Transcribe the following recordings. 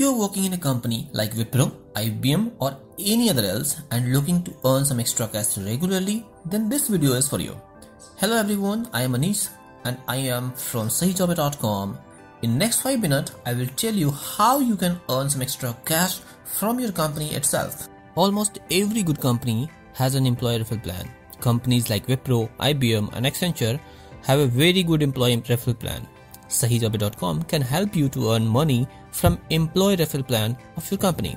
you're working in a company like Wipro, IBM or any other else and looking to earn some extra cash regularly, then this video is for you. Hello everyone, I am Anish and I am from sahijob.com. In next 5 minutes, I will tell you how you can earn some extra cash from your company itself. Almost every good company has an employee referral plan. Companies like Wipro, IBM and Accenture have a very good employee referral plan. Sahijob.com can help you to earn money from employee referral plan of your company.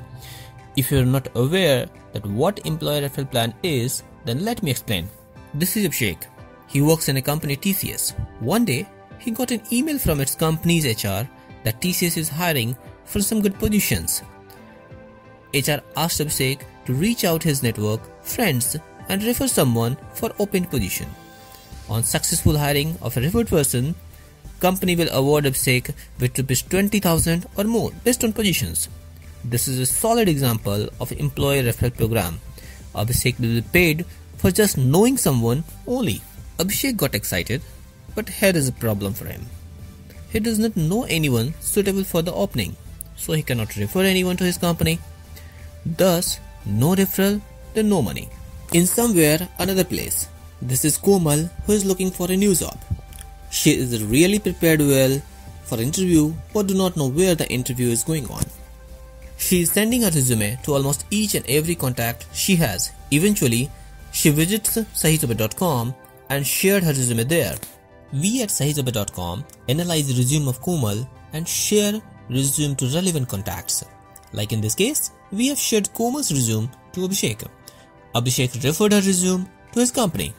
If you are not aware that what employee referral plan is, then let me explain. This is Abhishek. He works in a company TCS. One day, he got an email from its company's HR that TCS is hiring for some good positions. HR asked Abhishek to reach out his network, friends and refer someone for open position. On successful hiring of a referred person, company will award Abhishek with rupees 20,000 or more based on positions. This is a solid example of employee referral program. Abhishek will be paid for just knowing someone only. Abhishek got excited, but here is a problem for him. He does not know anyone suitable for the opening, so he cannot refer anyone to his company. Thus, no referral, then no money. In somewhere another place, this is Komal who is looking for a new job. She is really prepared well for interview but do not know where the interview is going on. She is sending her resume to almost each and every contact she has. Eventually, she visits sahijob.com and shared her resume there. We at sahijob.com analyze the resume of Komal and share resume to relevant contacts. Like in this case, we have shared Komal's resume to Abhishek. Abhishek referred her resume to his company.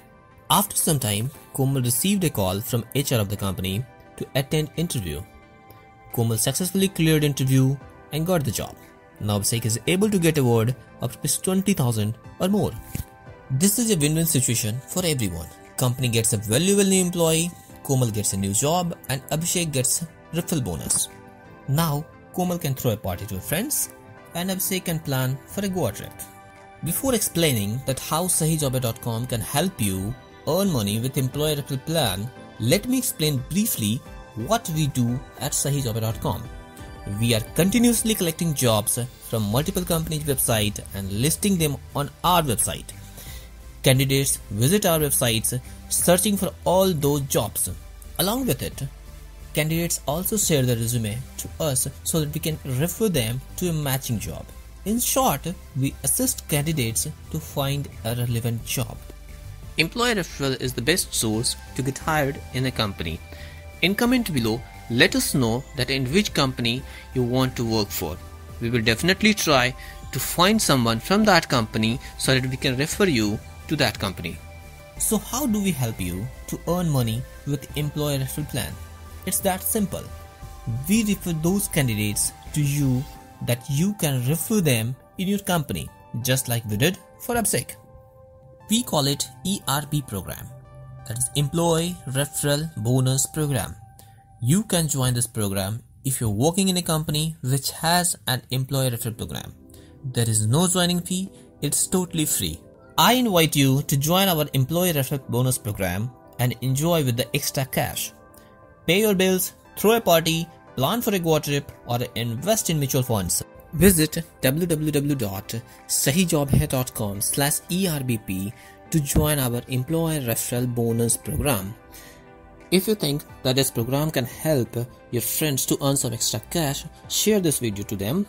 After some time, Komal received a call from HR of the company to attend interview. Komal successfully cleared interview and got the job. Now Abhishek is able to get award of 20,000 or more. This is a win-win situation for everyone. Company gets a valuable new employee, Komal gets a new job and Abhishek gets referral bonus. Now Komal can throw a party to friends and Abhishek can plan for a Goa trip. Before explaining that how sahijob.com can help you earn money with employer plan, let me explain briefly what we do at sahijob.com. We are continuously collecting jobs from multiple companies' website and listing them on our website. Candidates visit our websites searching for all those jobs. Along with it, candidates also share their resume to us so that we can refer them to a matching job. In short, we assist candidates to find a relevant job. Employer referral is the best source to get hired in a company. In comment below, let us know that in which company you want to work for. We will definitely try to find someone from that company so that we can refer you to that company. So how do we help you to earn money with employer referral plan? It's that simple. We refer those candidates to you that you can refer them in your company just like we did for Abhishek. We call it ERB program. That is Employee Referral Bonus Program. You can join this program if you're working in a company which has an employee referral program. There is no joining fee, it's totally free. I invite you to join our employee referral bonus program and enjoy with the extra cash. Pay your bills, throw a party, plan for a Goa trip or invest in mutual funds. Visit www.sahijobhai.com slash ERBP to join our employer referral bonus program. If you think that this program can help your friends to earn some extra cash, share this video to them.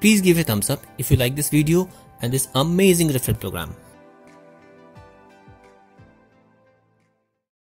Please give a thumbs up if you like this video and this amazing referral program.